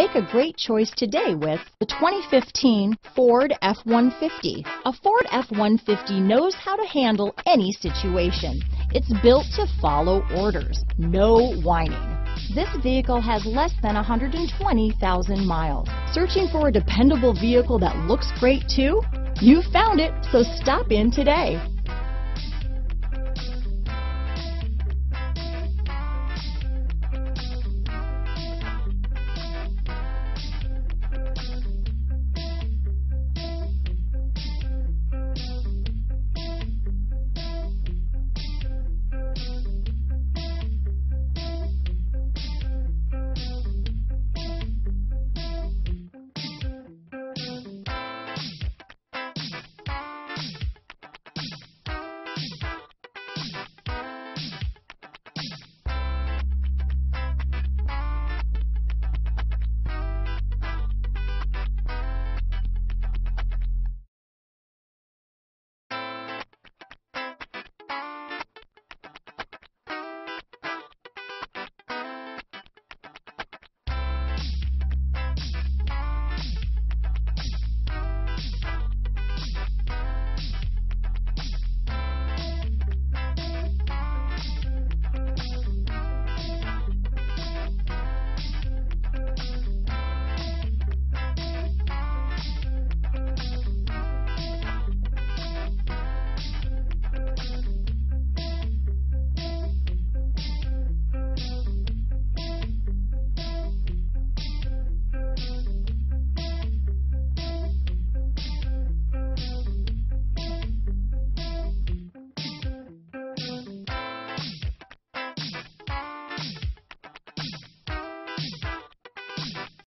Make a great choice today with the 2015 Ford F-150. A Ford F-150 knows how to handle any situation. It's built to follow orders, no whining. This vehicle has less than 120,000 miles. Searching for a dependable vehicle that looks great too? You found it, so stop in today.